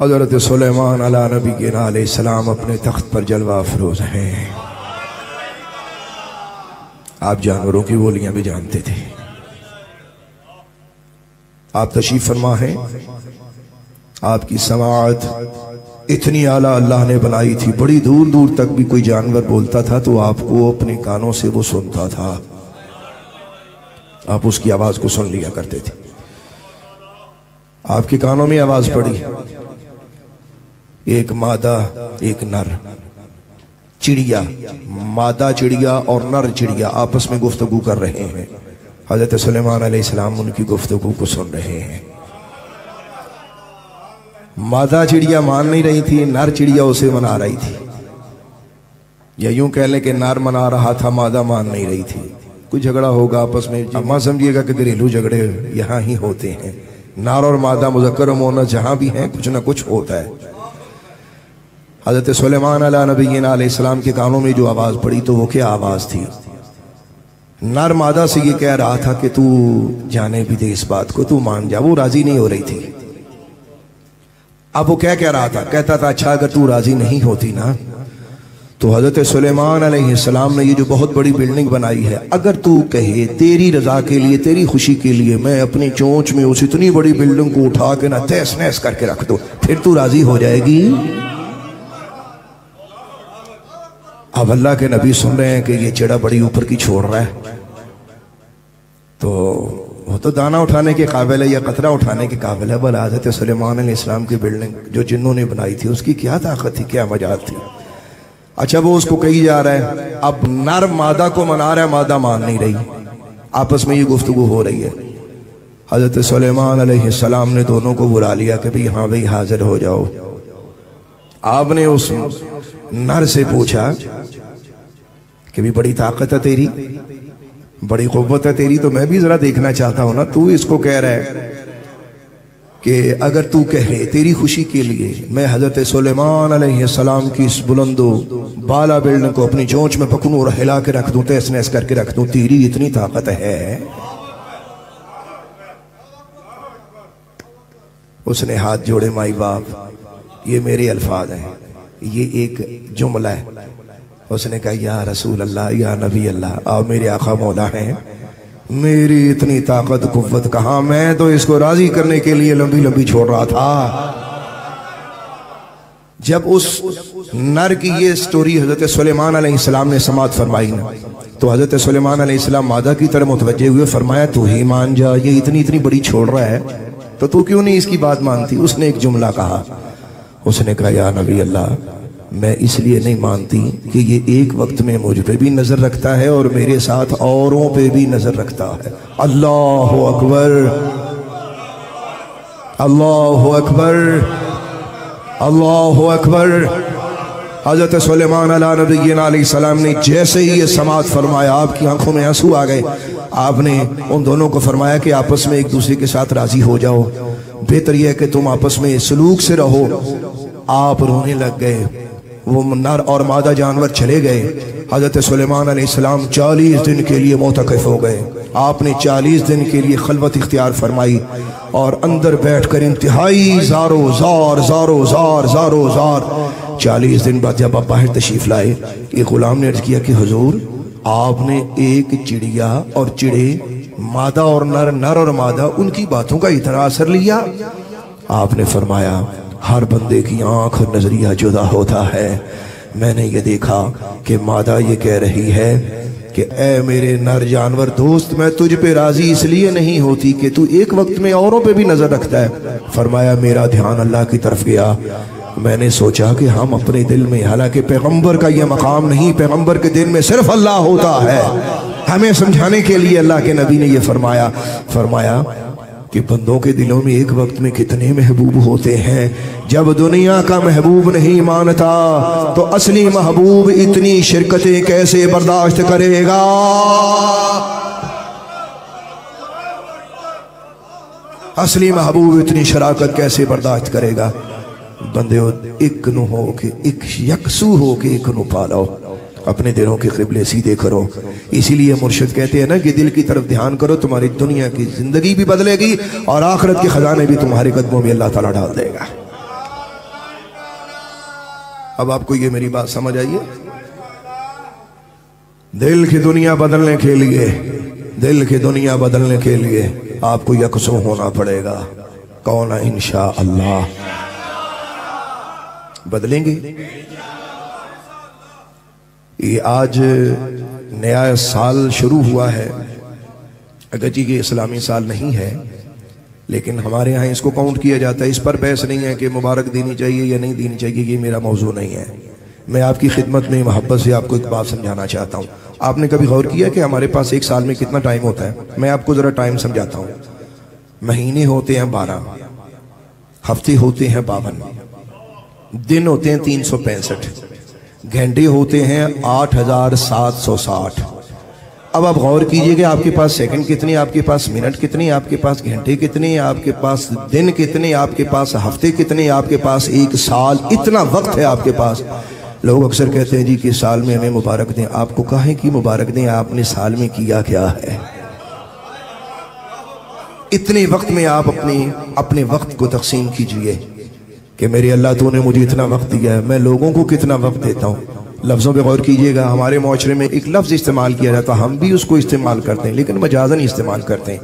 हज़रत सुलेमान अला नबी के सलाम अपने तख्त पर जलवा अफरोज हैं। आप जानवरों की बोलियाँ भी जानते थे। आप तशीफ फरमा है, आपकी समात इतनी आला अल्लाह ने बनाई थी। बड़ी दूर दूर तक भी कोई जानवर बोलता था तो आपको अपने कानों से वो सुनता था। आप उसकी आवाज़ को सुन लिया करते थे। आपके कानों में आवाज़ पड़ी। एक मादा, एक नर। चिड़िया, मादा चिड़िया और नर चिड़िया आपस में गुफ्तगु कर रहे हैं। हज़रत सलेमान सलाम उनकी गुफ्तगु को सुन रहे हैं। मादा चिड़िया मान नहीं रही थी, नर चिड़िया उसे मना रही थी। या यूँ कह लें कि नर मना रहा था, मादा मान नहीं रही थी। कोई झगड़ा होगा आपस में? अम्मा समझिएगा कि घरेलू झगड़े यहाँ ही होते हैं। नार और मादा मुजक्कर मोना जहाँ भी हैं, कुछ ना कुछ होता है। हज़रत सलेमान अला नबी सलाम के कानों में जो आवाज़ पड़ी तो वो क्या आवाज़ थी? नर मादा से ये कह रहा था कि तू जाने भी दे इस बात को, तू मान जा, वो राज़ी नहीं हो रही थी। अब वो क्या कह रहा था? कहता था अच्छा अगर तू राज़ी नहीं होती ना तो हज़रत सलेमान सलाम ने ये जो बहुत बड़ी बिल्डिंग बनाई है, अगर तू कहे, तेरी रजा के लिए, तेरी खुशी के लिए मैं अपनी चोंच में उस इतनी बड़ी बिल्डिंग को उठा के ना तहस नहस करके रख दो, फिर तू राज़ी हो जाएगी? अब अल्लाह के नबी सुन रहे हैं कि ये चिड़ा बड़ी ऊपर की छोड़ रहा है। तो वो तो दाना उठाने के काबिल है या कतरा उठाने के काबिल है, बल हज़रत सलेमान इस्लाम की बिल्डिंग जो जिन्हों ने बनाई थी, उसकी क्या ताकत थी, क्या मज़ाक थी? अच्छा वो उसको कही जा रहा है, अब नर मादा को मना रहा है, मादा मान नहीं रही। आपस में ये गुफ्तु हो रही है। हज़रत सलेमान सलाम ने दोनों को बुला लिया कि भाई हाँ भाई, हाजिर हो जाओ। आपने उस नर से पूछा कि भी बड़ी ताकत है तेरी, बड़ी कुत है तेरी तो मैं भी जरा देखना चाहता हूँ ना। तू इसको कह रहा है कि अगर तू कहे तेरी खुशी के लिए मैं हज़रत सलेमान सलाम की इस बुलंदो बाला बिल्डिंग को अपनी चोंच में पकड़ू और हिला के रख दूँ, तहस नहस करके रख दूँ, तेरी इतनी ताकत है। उसने हाथ जोड़े, माई बाप, ये मेरे अल्फाज हैं। ये एक जुमला है। उसने कहा, या रसूल अल्लाह या नबी अल्लाह आप मेरे आखा मौला हैं। मेरी इतनी ताकत कुत कहा? मैं तो इसको राज़ी करने के लिए लंबी लंबी छोड़ रहा था। जब उस नर की ये स्टोरी हज़रत सलेमान सलाम ने समात फरमाई ना तो हज़रत सलेमान सलाम मादा की तरह मुतवजे हुए, फरमाया, तू ही मान जा, ये इतनी इतनी बड़ी छोड़ रहा है तो तू क्यों नहीं इसकी बात मानती? उसने एक जुमला कहा। उसने कहा, या नबी अल्लाह मैं इसलिए नहीं मानती कि ये एक वक्त में मुझ पे भी नज़र रखता है और मेरे साथ औरों पे भी नज़र रखता है। अल्लाह अकबर। अल्लाह अकबर। अल्लाह अकबर। हज़रत सलेमान सलाम ने जैसे ही ये समात फरमाया, आपकी आँखों में आँसू आ गए। आपने उन दोनों को फरमाया कि आपस में एक दूसरे के साथ राज़ी हो जाओ। बेहतर यह कि तुम आपस में सलूक से रहो। आप रोने लग गए। वो नर और मादा जानवर चले गए। हज़रत सलेमान सलाम चालीस दिन के लिए मोतकफ हो गए। आपने चालीस दिन के लिए खलबत इख्तियार फरमाई और अंदर बैठ कर इंतहाई जारो जार जारो जार जारो जार। चालीस दिन बाद जब आप बाहर तशीफ लाए, एक गुलाम ने अर्ज़ किया कि, हजूर, आपने एक चिड़िया और चिड़े, मादा और नर नर और मादा, उनकी बातों का इतना असर लिया? आपने फरमाया हर बंदे की आँख और नज़रिया जुदा होता है। मैंने ये देखा कि मादा ये कह रही है कि, ए मेरे नर जानवर, दोस्त, मैं तुझ पे राज़ी इसलिए नहीं होती कि तू एक वक्त में औरों पे भी नज़र रखता है। फरमाया, मेरा ध्यान अल्लाह की तरफ़ गया। मैंने सोचा कि हम अपने दिल में, हालाँकि पैगंबर का यह मकाम नहीं, पैगंबर के दिल में सिर्फ़ अल्लाह होता है। हमें समझाने के लिए अल्लाह के नबी ने यह फरमाया। फरमाया कि बंदों के दिलों में एक वक्त में कितने महबूब होते हैं। जब दुनिया का महबूब नहीं मानता तो असली महबूब इतनी शिरकतें कैसे बर्दाश्त करेगा? असली महबूब इतनी शराकत कैसे बर्दाश्त करेगा? बंदे एक नु हो के एक यकसू हो के एक नु पालो अपने दिलों के कबले सीधे करो। इसीलिए मुर्शद कहते हैं ना कि दिल की तरफ़ ध्यान करो, तुम्हारी दुनिया की ज़िंदगी भी बदलेगी और आखिरत के खजाने भी तुम्हारे कदमों में अल्लाह ताला डाल देगा। अब आपको ये मेरी बात समझ आइए दिल की दुनिया बदलने के लिए, दिल की दुनिया बदलने के लिए आपको यकसो होना पड़ेगा। कौन है इंशा अल्लाह बदलेंगे? ये आज नया साल शुरू हुआ है। अगर जी, ये इस्लामी साल नहीं है, लेकिन हमारे यहाँ इसको काउंट किया जाता है। इस पर बहस नहीं है कि मुबारक देनी चाहिए या नहीं देनी चाहिए, ये मेरा मौजू नहीं है। मैं आपकी खिदमत में मोहब्बत से आपको एक बात समझाना चाहता हूँ। आपने कभी गौर किया कि हमारे पास एक साल में कितना टाइम होता है? मैं आपको ज़रा टाइम समझाता हूँ। महीने होते हैं बारह, हफ़्ते होते हैं बावन, दिन होते हैं तीन सौ पैंसठ। घंटे होते हैं आठ हज़ार सात सौ साठ। अब आप गौर कीजिए कि आपके पास सेकंड कितने, आपके पास मिनट कितने, आपके पास घंटे कितने, आपके पास दिन कितने, आपके पास हफ़्ते कितने, आपके पास एक साल, इतना वक्त है आपके पास। लोग अक्सर कहते हैं जी कि साल में हमें मुबारक दें। आपको कहें कि मुबारक दें? आपने साल में किया क्या है? इतने वक्त में आप अपने अपने वक्त को तकसीम कीजिए। कि मेरे अल्लाह तो ने मुझे इतना वक्त दिया है, मैं लोगों को कितना वक्त देता हूँ। लफ्ज़ों पर गौर कीजिएगा, हमारे माशरे में एक लफ्ज़ इस्तेमाल किया जाता हम भी उसको इस्तेमाल करते हैं, लेकिन मजाजन इस्तेमाल करते हैं।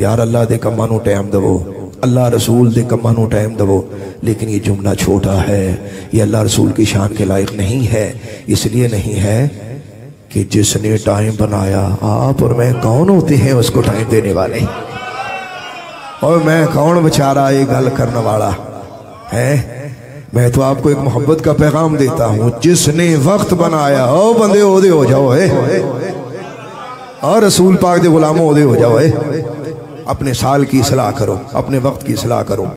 यार अल्लाह दे कम्मा टाइम दवो अल्लाह रसूल दे कम्मा टाइम दवो लेकिन ये जुमला छोटा है, ये अल्लाह रसूल की शान के लायक नहीं है, इसलिए नहीं है कि जिसने टाइम बनाया, आप और मैं कौन होते हैं उसको टाइम देने वाले? और मैं कौन बेचारा ये गल करने वाला? है? मैं तो आपको एक मोहब्बत का पैगाम देता हूँ। जिसने वक्त बनाया ओ बंदे ओदे हो जाओ, है? और रसूल पाक दे गुलामों ओदे हो जाओ, है? अपने साल की सलाह करो, अपने वक्त की सलाह करो।